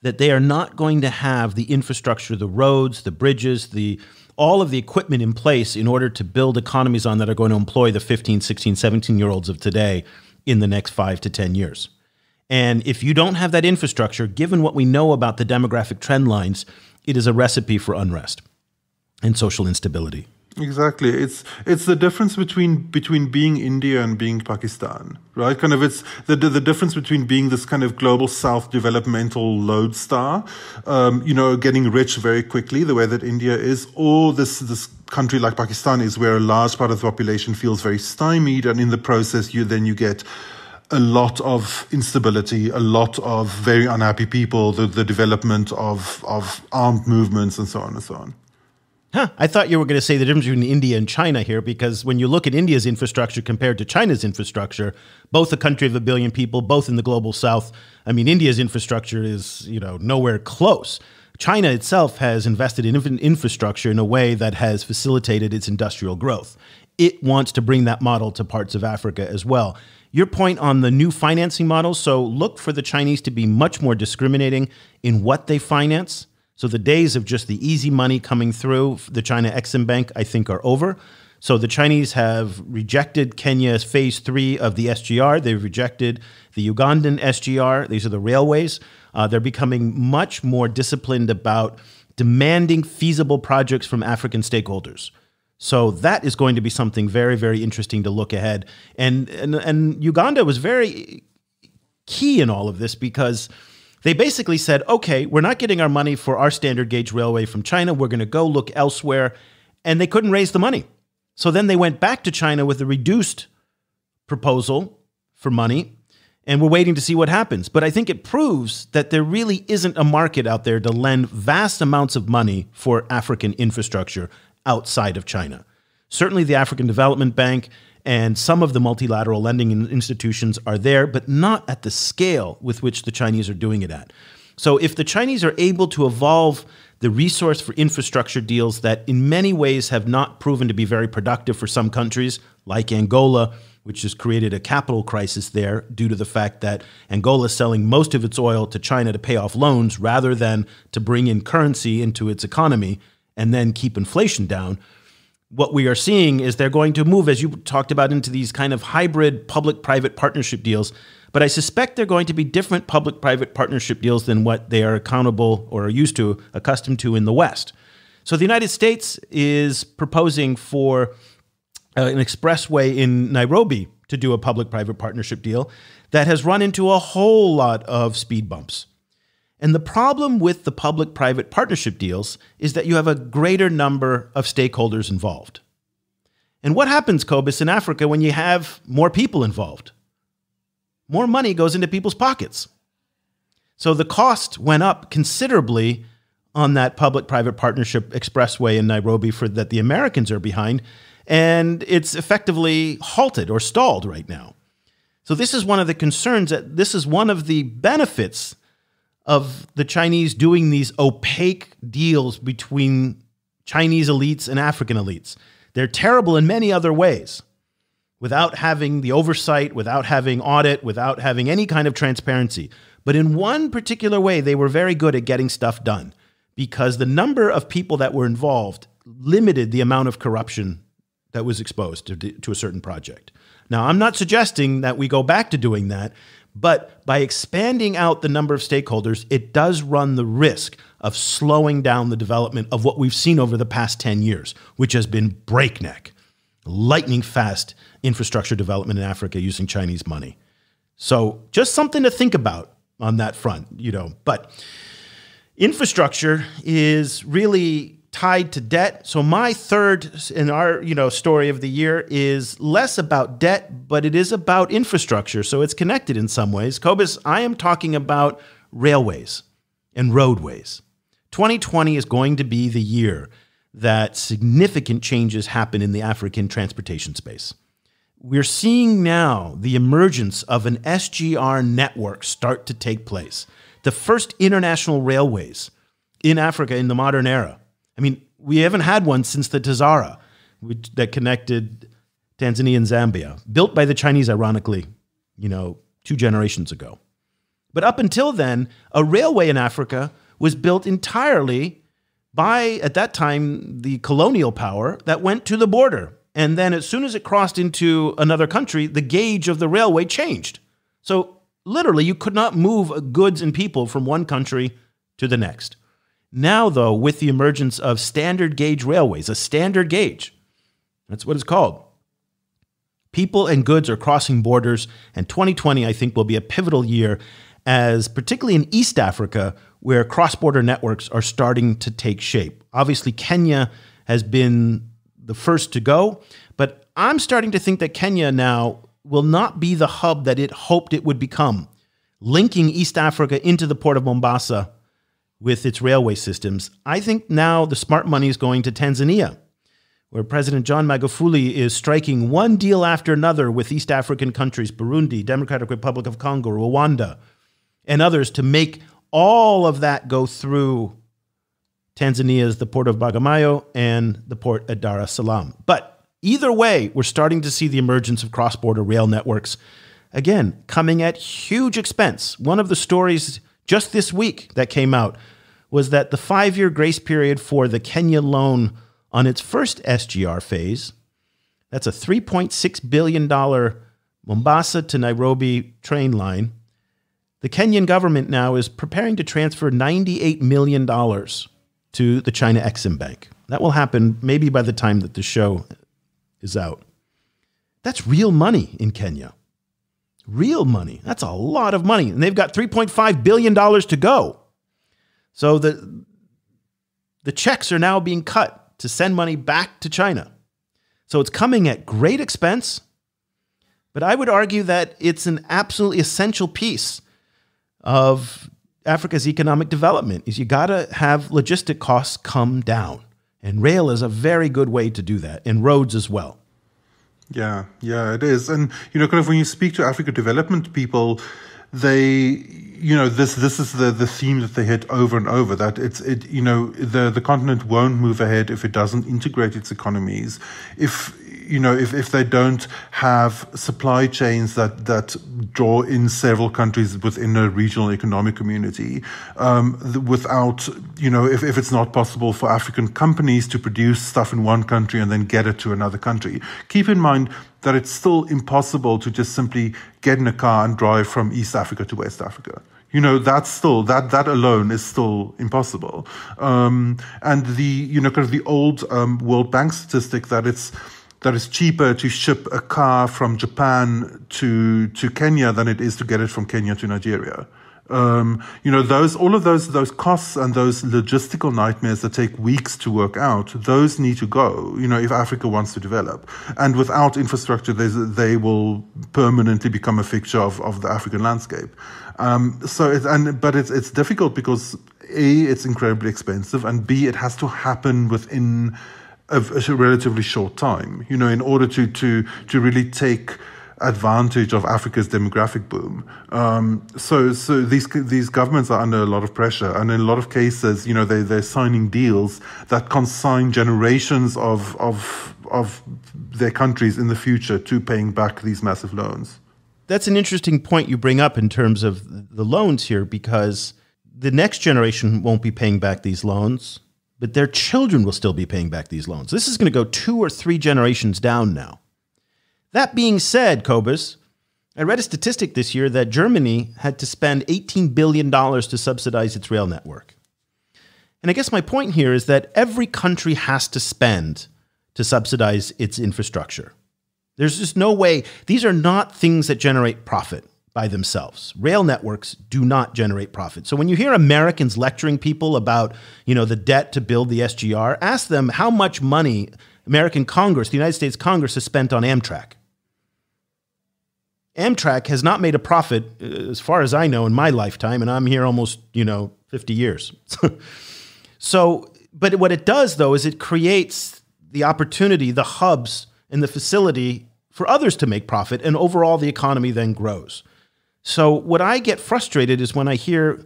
that they are not going to have the infrastructure, the roads, the bridges, the all of the equipment in place in order to build economies on that are going to employ the 15, 16, 17 year olds of today in the next five to 10 years. And if you don't have that infrastructure, given what we know about the demographic trend lines, it is a recipe for unrest and social instability.
Exactly. It's it's the difference between between being India and being Pakistan, right? Kind of it's the the difference between being this kind of global south developmental lodestar, um, you know, getting rich very quickly, the way that India is, or this this country like Pakistan is where a large part of the population feels very stymied, and in the process, you then you get a lot of instability, a lot of very unhappy people, the, the development of, of armed movements and so on and so on.
Huh, I thought you were going to say the difference between India and China here, because when you look at India's infrastructure compared to China's infrastructure, both a country of a billion people, both in the global south, I mean, India's infrastructure is, you know, nowhere close. China itself has invested in infrastructure in a way that has facilitated its industrial growth. It wants to bring that model to parts of Africa as well. Your point on the new financing model so look for the Chinese to be much more discriminating in what they finance so the days of just the easy money coming through the China Exim Bank, I think, are over. So the Chinese have rejected Kenya's phase three of the SGR. They've rejected the Ugandan SGR. These are the railways. Uh, they're becoming much more disciplined about demanding feasible projects from African stakeholders. So that is going to be something very, very interesting to look ahead. And and, and Uganda was very key in all of this because they basically said, okay, we're not getting our money for our standard gauge railway from China. We're going to go look elsewhere. And they couldn't raise the money. So then they went back to China with a reduced proposal for money. And we're waiting to see what happens. But I think it proves that there really isn't a market out there to lend vast amounts of money for African infrastructure outside of China. Certainly, the African Development Bank and some of the multilateral lending institutions are there, but not at the scale with which the Chinese are doing it at. So, if the Chinese are able to evolve the resource for infrastructure deals that in many ways have not proven to be very productive for some countries, like Angola, which has created a capital crisis there due to the fact that Angola is selling most of its oil to China to pay off loans rather than to bring in currency into its economy and then keep inflation down what we are seeing is they're going to move, as you talked about, into these kind of hybrid public private partnership deals. But I suspect they're going to be different public private partnership deals than what they are accountable or are used to, accustomed to in the West. So the United States is proposing for uh, an expressway in Nairobi to do a public private partnership deal that has run into a whole lot of speed bumps. And the problem with the public private partnership deals is that you have a greater number of stakeholders involved. And what happens, Cobus, in Africa when you have more people involved? More money goes into people's pockets. So the cost went up considerably on that public private partnership expressway in Nairobi for that the Americans are behind and it's effectively halted or stalled right now. So this is one of the concerns that this is one of the benefits of the Chinese doing these opaque deals between Chinese elites and African elites. They're terrible in many other ways. Without having the oversight, without having audit, without having any kind of transparency. But in one particular way, they were very good at getting stuff done because the number of people that were involved limited the amount of corruption that was exposed to, to a certain project. Now, I'm not suggesting that we go back to doing that, but by expanding out the number of stakeholders, it does run the risk of slowing down the development of what we've seen over the past 10 years, which has been breakneck, lightning fast infrastructure development in Africa using Chinese money. So just something to think about on that front, you know. But infrastructure is really tied to debt. So my third in our, you know, story of the year is less about debt, but it is about infrastructure. So it's connected in some ways. Cobus, I am talking about railways and roadways. 2020 is going to be the year that significant changes happen in the African transportation space. We're seeing now the emergence of an SGR network start to take place. The first international railways in Africa in the modern era I mean, we haven't had one since the Tazara, which, that connected Tanzania and Zambia, built by the Chinese, ironically, you know, two generations ago. But up until then, a railway in Africa was built entirely by, at that time, the colonial power that went to the border. And then, as soon as it crossed into another country, the gauge of the railway changed. So, literally, you could not move goods and people from one country to the next. Now, though, with the emergence of standard gauge railways, a standard gauge, that's what it's called. People and goods are crossing borders, and 2020, I think, will be a pivotal year, as particularly in East Africa, where cross border networks are starting to take shape. Obviously, Kenya has been the first to go, but I'm starting to think that Kenya now will not be the hub that it hoped it would become, linking East Africa into the port of Mombasa with its railway systems. I think now the smart money is going to Tanzania, where President John Magufuli is striking one deal after another with East African countries, Burundi, Democratic Republic of Congo, Rwanda, and others to make all of that go through Tanzania's the port of Bagamoyo and the port at Dar es Salaam. But either way, we're starting to see the emergence of cross border rail networks, again, coming at huge expense. One of the stories just this week that came out was that the five year grace period for the Kenya loan on its first SGR phase, that's a $3.6 billion Mombasa to Nairobi train line. The Kenyan government now is preparing to transfer $98 million to the China Exim Bank. That will happen maybe by the time that the show is out. That's real money in Kenya. Real money. That's a lot of money. And they've got $3.5 billion to go. So the, the checks are now being cut to send money back to China. So it's coming at great expense. But I would argue that it's an absolutely essential piece of Africa's economic development is you got to have logistic costs come down. And rail is a very good way to do that, and roads as well.
Yeah, yeah, it is. And, you know, kind of when you speak to Africa development people, they, you know, this this is the, the theme that they hit over and over that it's it you know the the continent won't move ahead if it doesn't integrate its economies. If you know, if, if they don't have supply chains that, that draw in several countries within a regional economic community, um, without, you know, if, if it's not possible for African companies to produce stuff in one country and then get it to another country. Keep in mind that it's still impossible to just simply get in a car and drive from East Africa to West Africa you know that's still that that alone is still impossible um, and the you know kind of the old um, world bank statistic that it's that it's cheaper to ship a car from Japan to to Kenya than it is to get it from Kenya to Nigeria. Um, you know those all of those those costs and those logistical nightmares that take weeks to work out those need to go you know if africa wants to develop and without infrastructure they will permanently become a fixture of, of the african landscape um, so and but it's it's difficult because a it's incredibly expensive and b it has to happen within of a relatively short time. You know, in order to to to really take advantage of Africa's demographic boom. Um, so, so these these governments are under a lot of pressure, and in a lot of cases, you know, they they're signing deals that consign generations of of of their countries in the future to paying back these massive loans.
That's an interesting point you bring up in terms of the loans here, because the next generation won't be paying back these loans but their children will still be paying back these loans. This is going to go two or three generations down now. That being said, Cobus, I read a statistic this year that Germany had to spend $18 billion to subsidize its rail network. And I guess my point here is that every country has to spend to subsidize its infrastructure. There's just no way, these are not things that generate profit by themselves. Rail networks do not generate profit. So when you hear Americans lecturing people about, you know, the debt to build the SGR, ask them how much money American Congress, the United States Congress has spent on Amtrak. Amtrak has not made a profit uh, as far as I know in my lifetime and I'm here almost, you know, 50 years. so, but what it does though is it creates the opportunity, the hubs and the facility for others to make profit and overall the economy then grows. So, what I get frustrated is when I hear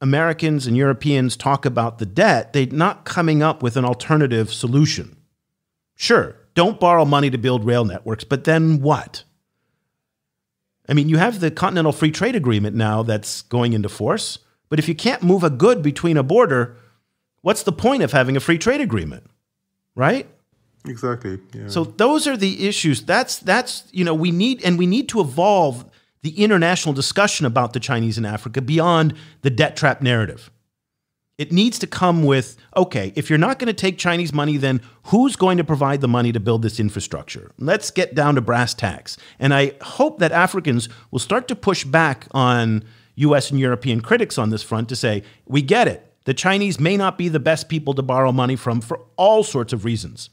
Americans and Europeans talk about the debt, they're not coming up with an alternative solution. Sure, don't borrow money to build rail networks, but then what? I mean, you have the Continental Free Trade Agreement now that's going into force, but if you can't move a good between a border, what's the point of having a free trade agreement? Right?
Exactly. Yeah.
So those are the issues. That's that's you know we need and we need to evolve the international discussion about the Chinese in Africa beyond the debt trap narrative. It needs to come with okay, if you're not going to take Chinese money, then who's going to provide the money to build this infrastructure? Let's get down to brass tacks. And I hope that Africans will start to push back on US and European critics on this front to say, we get it. The Chinese may not be the best people to borrow money from for all sorts of reasons.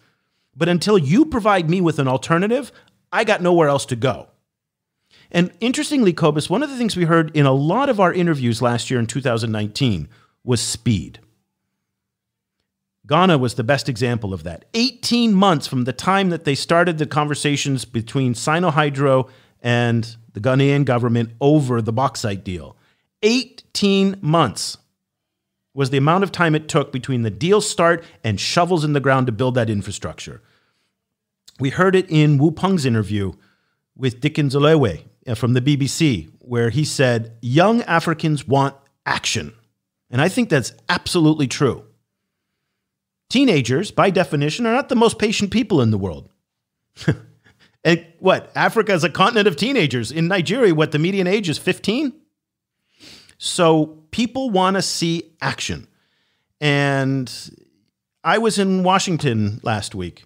But until you provide me with an alternative, I got nowhere else to go. And interestingly, Cobus, one of the things we heard in a lot of our interviews last year in 2019 was speed. Ghana was the best example of that. 18 months from the time that they started the conversations between Sinohydro and the Ghanaian government over the bauxite deal. 18 months was the amount of time it took between the deal start and shovels in the ground to build that infrastructure. We heard it in Wu Peng's interview with Dickens Olewe Uh, from the BBC, where he said, Young Africans want action. And I think that's absolutely true. Teenagers, by definition, are not the most patient people in the world. and what? Africa is a continent of teenagers. In Nigeria, what the median age is 15? So people want to see action. And I was in Washington last week,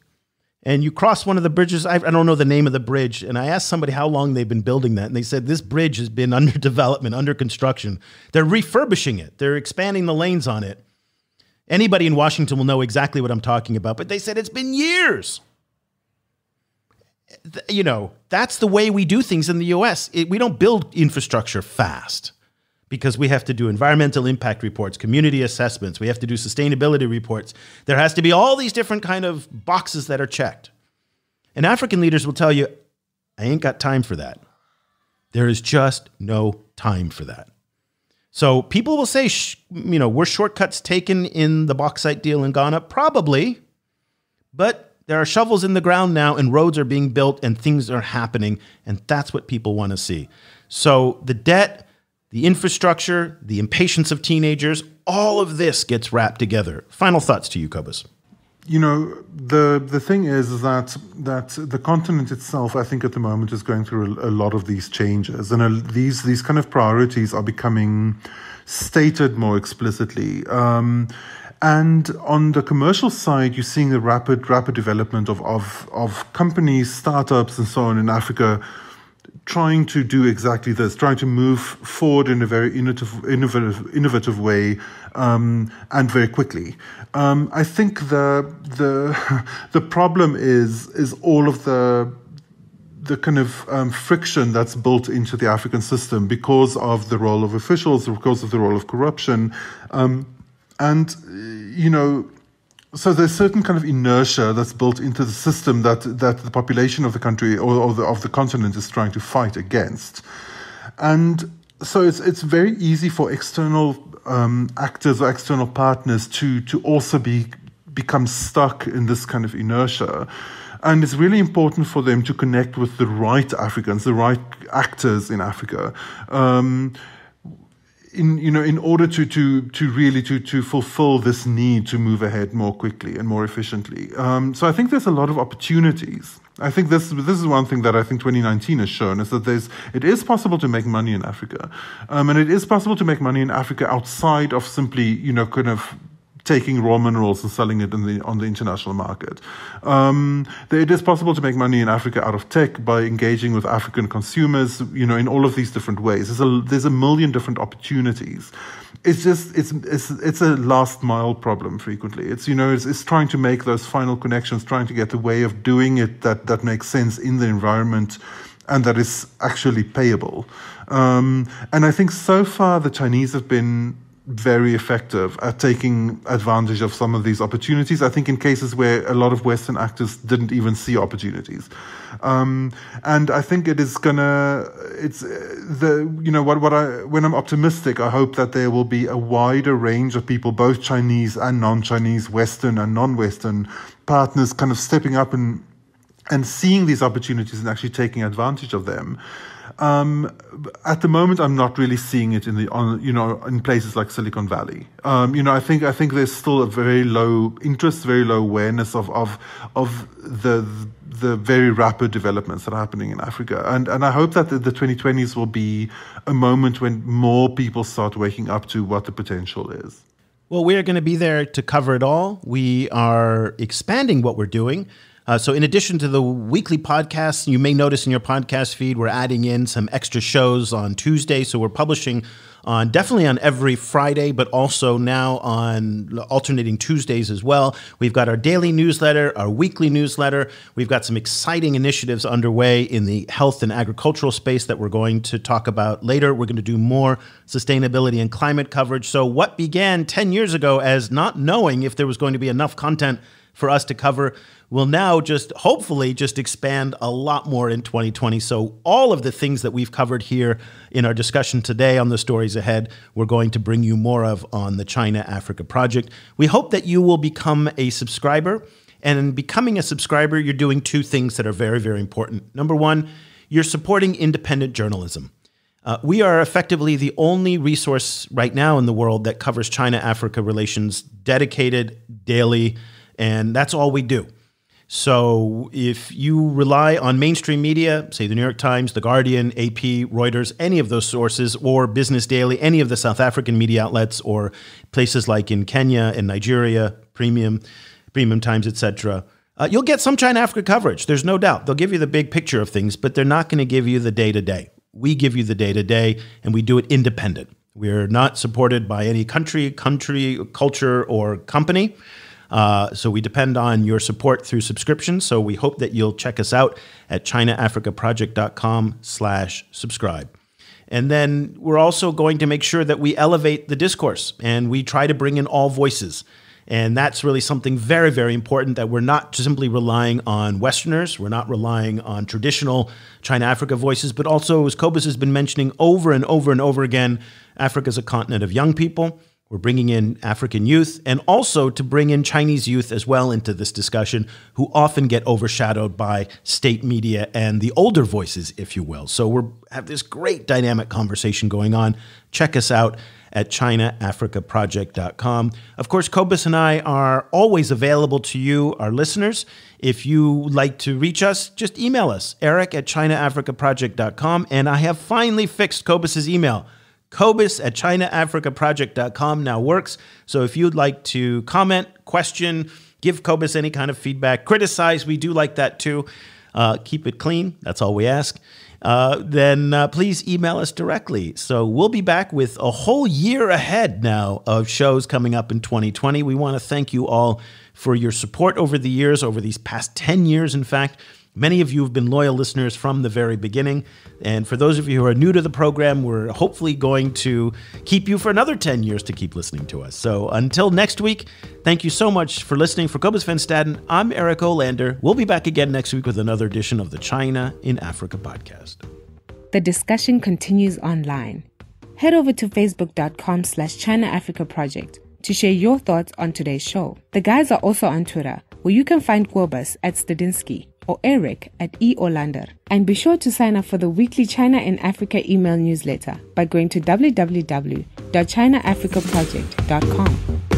and you cross one of the bridges. I, I, don't know the name of the bridge. And I asked somebody how long they've been building that. And they said this bridge has been under development, under construction. They're refurbishing it, they're expanding the lanes on it. Anybody in Washington will know exactly what I'm talking about. But they said it's been years. You know, that's the way we do things in the US. It, we don't build infrastructure fast because we have to do environmental impact reports, community assessments, we have to do sustainability reports. There has to be all these different kind of boxes that are checked. And African leaders will tell you, I ain't got time for that. There is just no time for that. So people will say, you know, were shortcuts taken in the bauxite deal in Ghana? Probably. But there are shovels in the ground now and roads are being built and things are happening. And that's what people want to see. So the debt the infrastructure, the impatience of teenagers, all of this gets wrapped together. Final thoughts to you, Cobus.
You know, the the thing is that that the continent itself, I think, at the moment is going through a, a lot of these changes, and a, these these kind of priorities are becoming stated more explicitly. Um, and on the commercial side, you're seeing the rapid rapid development of of, of companies, startups, and so on in Africa trying to do exactly this, trying to move forward in a very innovative, innovative, innovative way, um, and very quickly. Um, I think the the the problem is is all of the the kind of um, friction that's built into the African system because of the role of officials, because of the role of corruption, um, and you know so there's certain kind of inertia that's built into the system that that the population of the country or, or the, of the continent is trying to fight against, and so it's it's very easy for external um, actors or external partners to to also be become stuck in this kind of inertia. And it's really important for them to connect with the right Africans, the right actors in Africa. Um, in you know in order to to to really to to fulfill this need to move ahead more quickly and more efficiently. Um, so I think there's a lot of opportunities. I think this this is one thing that I think 2019 has shown is that there's it is possible to make money in Africa, um, and it is possible to make money in Africa outside of simply you know kind of taking raw minerals and selling it the, on the international market. Um, it is possible to make money in Africa out of tech by engaging with African consumers, you know, in all of these different ways. There's a, there's a million different opportunities. It's just, it's, it's, it's a last mile problem frequently. It's, you know, it's, it's trying to make those final connections, trying to get the way of doing it that, that makes sense in the environment and that is actually payable. Um, and I think so far the Chinese have been very effective at taking advantage of some of these opportunities. I think in cases where a lot of Western actors didn't even see opportunities. Um, and I think it is gonna, it's the, you know, what, what I, when I'm optimistic, I hope that there will be a wider range of people, both Chinese and non-Chinese, Western and non-Western partners kind of stepping up and, and seeing these opportunities and actually taking advantage of them. Um, at the moment, I'm not really seeing it in the on you know in places like Silicon Valley. Um, you know, I think I think there's still a very low interest, very low awareness of of of the the very rapid developments that are happening in Africa. And and I hope that the, the 2020s will be a moment when more people start waking up to what the potential is.
Well, we are going to be there to cover it all. We are expanding what we're doing. Uh, so, in addition to the weekly podcasts, you may notice in your podcast feed, we're adding in some extra shows on Tuesday. So, we're publishing on definitely on every Friday, but also now on alternating Tuesdays as well. We've got our daily newsletter, our weekly newsletter. We've got some exciting initiatives underway in the health and agricultural space that we're going to talk about later. We're going to do more sustainability and climate coverage. So, what began 10 years ago as not knowing if there was going to be enough content for us to cover will now just hopefully just expand a lot more in 2020. So all of the things that we've covered here in our discussion today on the stories ahead, we're going to bring you more of on the China Africa project. We hope that you will become a subscriber. And in becoming a subscriber, you're doing two things that are very, very important. Number one, you're supporting independent journalism. Uh, we are effectively the only resource right now in the world that covers China Africa relations dedicated daily, and that's all we do. So if you rely on mainstream media, say the New York Times, The Guardian, AP, Reuters, any of those sources, or Business Daily, any of the South African media outlets, or places like in Kenya and Nigeria, Premium, Premium Times, etc., uh, you'll get some China Africa coverage. There's no doubt. They'll give you the big picture of things, but they're not going to give you the day to day. We give you the day to day, and we do it independent. We're not supported by any country, country, culture, or company. Uh, so we depend on your support through subscription. So we hope that you'll check us out at ChinaAfricaProject.com slash subscribe. And then we're also going to make sure that we elevate the discourse and we try to bring in all voices. And that's really something very, very important that we're not simply relying on Westerners, we're not relying on traditional China Africa voices, but also, as Cobus has been mentioning over and over and over again, Africa is a continent of young people. We're bringing in African youth and also to bring in Chinese youth as well into this discussion, who often get overshadowed by state media and the older voices, if you will. So we have this great dynamic conversation going on. Check us out at ChinaAfricaProject.com. Of course, Cobus and I are always available to you, our listeners. If you like to reach us, just email us, eric at ChinaAfricaProject.com. And I have finally fixed Cobus's email. Cobus at ChinaAfricaProject.com now works. So if you'd like to comment, question, give Cobus any kind of feedback, criticize, we do like that too. Uh, keep it clean. That's all we ask. Uh, then uh, please email us directly. So we'll be back with a whole year ahead now of shows coming up in 2020. We want to thank you all for your support over the years, over these past 10 years, in fact. Many of you have been loyal listeners from the very beginning. And for those of you who are new to the program, we're hopefully going to keep you for another 10 years to keep listening to us. So until next week, thank you so much for listening. For Cobus Van Staden, I'm Eric Olander. We'll be back again next week with another edition of the China in Africa podcast.
The discussion continues online. Head over to facebook.com slash China Africa Project to share your thoughts on today's show. The guys are also on Twitter, where you can find Cobus at Stadenesque or Eric at E. Olander. And be sure to sign up for the weekly China and Africa email newsletter by going to www.chinaafricaproject.com.